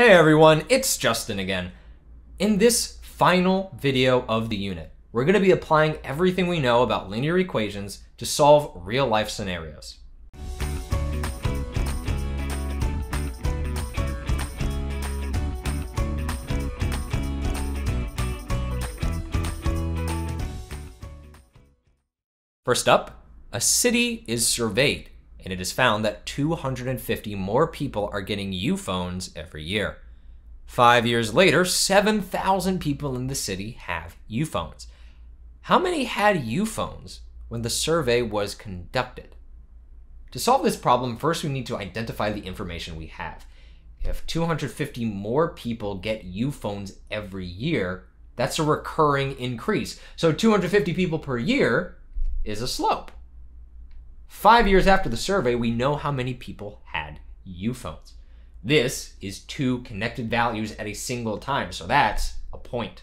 Hey everyone, it's Justin again. In this final video of the unit, we're going to be applying everything we know about linear equations to solve real life scenarios. First up, a city is surveyed and it is found that 250 more people are getting U phones every year. Five years later, 7,000 people in the city have U phones. How many had U phones when the survey was conducted? To solve this problem, first we need to identify the information we have. If 250 more people get U phones every year, that's a recurring increase. So 250 people per year is a slope. Five years after the survey, we know how many people had U phones. This is two connected values at a single time, so that's a point.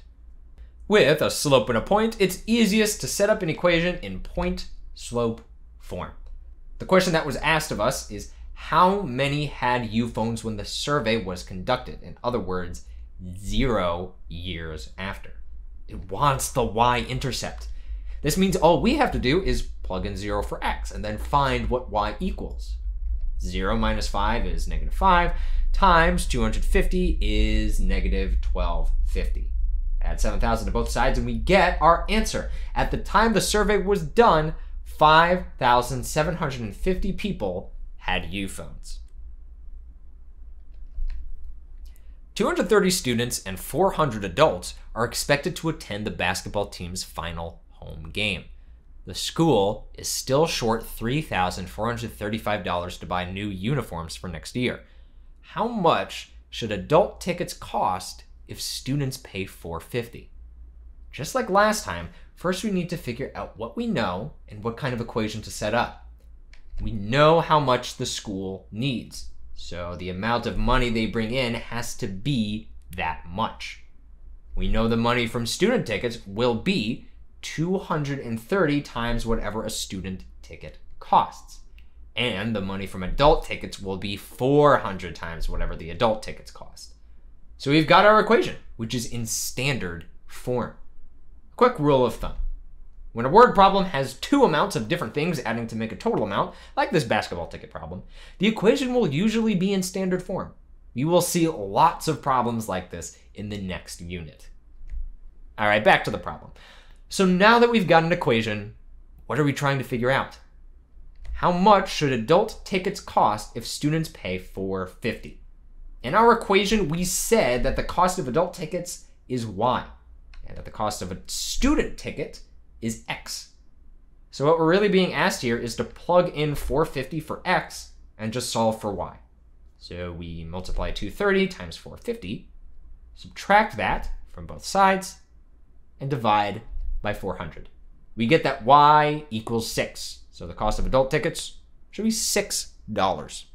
With a slope and a point, it's easiest to set up an equation in point-slope form. The question that was asked of us is how many had U phones when the survey was conducted? In other words, zero years after. It wants the y-intercept. This means all we have to do is plug in 0 for x and then find what y equals. 0 minus 5 is negative 5 times 250 is negative 1250. Add 7,000 to both sides and we get our answer. At the time the survey was done, 5,750 people had U phones. 230 students and 400 adults are expected to attend the basketball team's final home game. The school is still short $3,435 to buy new uniforms for next year. How much should adult tickets cost if students pay 450? Just like last time, first we need to figure out what we know and what kind of equation to set up. We know how much the school needs, so the amount of money they bring in has to be that much. We know the money from student tickets will be 230 times whatever a student ticket costs. And the money from adult tickets will be 400 times whatever the adult tickets cost. So we've got our equation, which is in standard form. A quick rule of thumb. When a word problem has two amounts of different things adding to make a total amount, like this basketball ticket problem, the equation will usually be in standard form. You will see lots of problems like this in the next unit. All right, back to the problem. So now that we've got an equation, what are we trying to figure out? How much should adult tickets cost if students pay 450? In our equation, we said that the cost of adult tickets is y, and that the cost of a student ticket is x. So what we're really being asked here is to plug in 450 for x and just solve for y. So we multiply 230 times 450, subtract that from both sides, and divide by 400. We get that y equals 6. So the cost of adult tickets should be $6.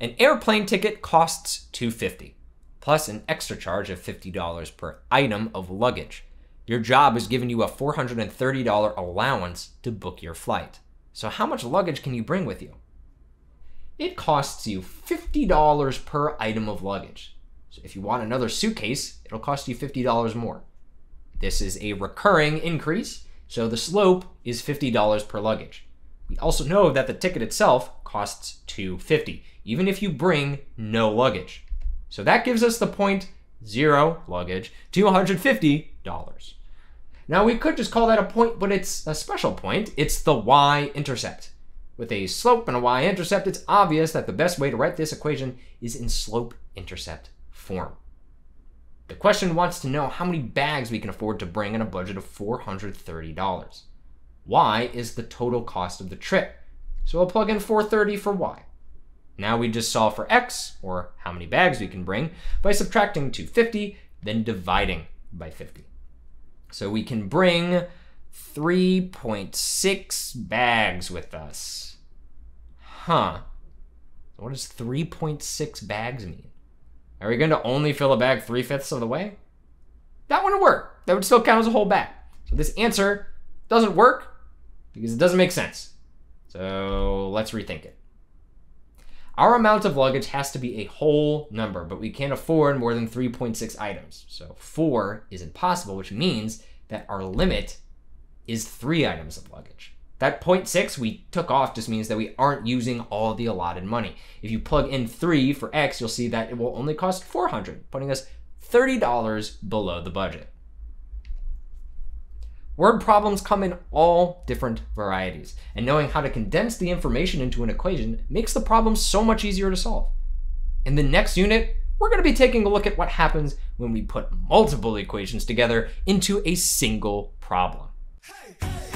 An airplane ticket costs 250 plus an extra charge of $50 per item of luggage. Your job is giving you a $430 allowance to book your flight. So how much luggage can you bring with you? It costs you $50 per item of luggage. So if you want another suitcase, it'll cost you $50 more. This is a recurring increase, so the slope is $50 per luggage. We also know that the ticket itself costs 250, even if you bring no luggage. So that gives us the point zero luggage, $250. Now we could just call that a point, but it's a special point. It's the y-intercept. With a slope and a y-intercept, it's obvious that the best way to write this equation is in slope-intercept form. The question wants to know how many bags we can afford to bring on a budget of $430. Y is the total cost of the trip. So I'll plug in 430 for Y. Now we just solve for X, or how many bags we can bring, by subtracting 250, then dividing by 50. So we can bring 3.6 bags with us. Huh. What does 3.6 bags mean? Are we going to only fill a bag three fifths of the way? That wouldn't work. That would still count as a whole bag. So this answer doesn't work because it doesn't make sense. So let's rethink it. Our amount of luggage has to be a whole number, but we can't afford more than 3.6 items. So 4 is impossible, which means that our limit is 3 items of luggage. That 0.6 we took off just means that we aren't using all the allotted money. If you plug in 3 for X, you'll see that it will only cost 400, putting us $30 below the budget. Word problems come in all different varieties, and knowing how to condense the information into an equation makes the problem so much easier to solve. In the next unit, we're going to be taking a look at what happens when we put multiple equations together into a single problem. Hey, hey.